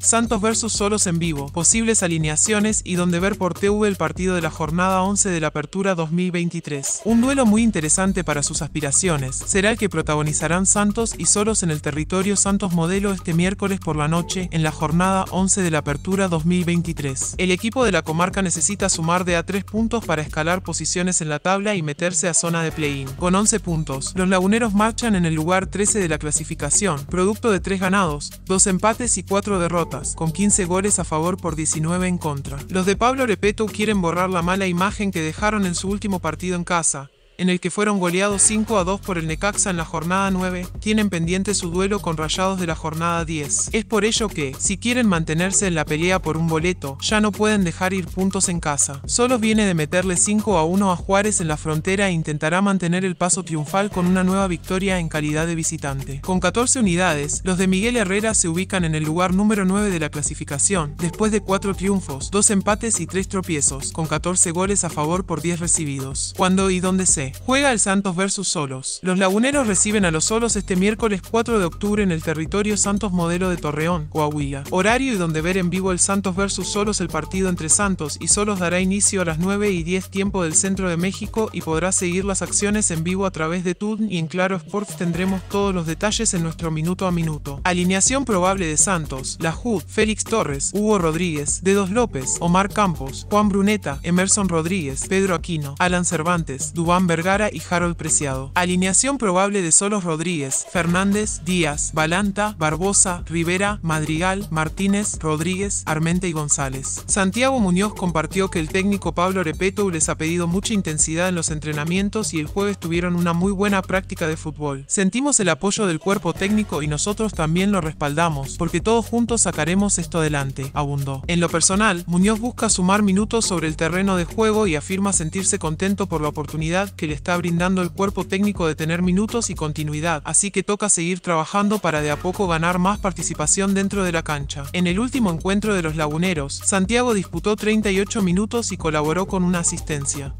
Santos versus Solos en vivo, posibles alineaciones y donde ver por TV el partido de la jornada 11 de la Apertura 2023. Un duelo muy interesante para sus aspiraciones, será el que protagonizarán Santos y Solos en el territorio Santos Modelo este miércoles por la noche en la jornada 11 de la Apertura 2023. El equipo de la comarca necesita sumar de a 3 puntos para escalar posiciones en la tabla y meterse a zona de play-in. Con 11 puntos, los laguneros marchan en el lugar 13 de la clasificación, producto de 3 ganados, 2 empates y 4 derrotas con 15 goles a favor por 19 en contra. Los de Pablo Repeto quieren borrar la mala imagen que dejaron en su último partido en casa, en el que fueron goleados 5 a 2 por el Necaxa en la jornada 9, tienen pendiente su duelo con Rayados de la jornada 10. Es por ello que, si quieren mantenerse en la pelea por un boleto, ya no pueden dejar ir puntos en casa. Solo viene de meterle 5 a 1 a Juárez en la frontera e intentará mantener el paso triunfal con una nueva victoria en calidad de visitante. Con 14 unidades, los de Miguel Herrera se ubican en el lugar número 9 de la clasificación, después de 4 triunfos, 2 empates y 3 tropiezos, con 14 goles a favor por 10 recibidos. Cuando y donde se Juega el Santos versus Solos. Los laguneros reciben a los Solos este miércoles 4 de octubre en el territorio Santos Modelo de Torreón, Coahuila. Horario y donde ver en vivo el Santos versus Solos el partido entre Santos y Solos dará inicio a las 9 y 10 tiempo del centro de México y podrá seguir las acciones en vivo a través de TUN y en Claro Sports tendremos todos los detalles en nuestro minuto a minuto. Alineación probable de Santos, La Jud, Félix Torres, Hugo Rodríguez, Dedos López, Omar Campos, Juan Bruneta, Emerson Rodríguez, Pedro Aquino, Alan Cervantes, Dubán Vergara y Harold Preciado. Alineación probable de Solos Rodríguez, Fernández, Díaz, Balanta, Barbosa, Rivera, Madrigal, Martínez, Rodríguez, Armente y González. Santiago Muñoz compartió que el técnico Pablo Repeto les ha pedido mucha intensidad en los entrenamientos y el jueves tuvieron una muy buena práctica de fútbol. Sentimos el apoyo del cuerpo técnico y nosotros también lo respaldamos, porque todos juntos sacaremos esto adelante, abundó. En lo personal, Muñoz busca sumar minutos sobre el terreno de juego y afirma sentirse contento por la oportunidad que le está brindando el cuerpo técnico de tener minutos y continuidad, así que toca seguir trabajando para de a poco ganar más participación dentro de la cancha. En el último encuentro de los laguneros, Santiago disputó 38 minutos y colaboró con una asistencia.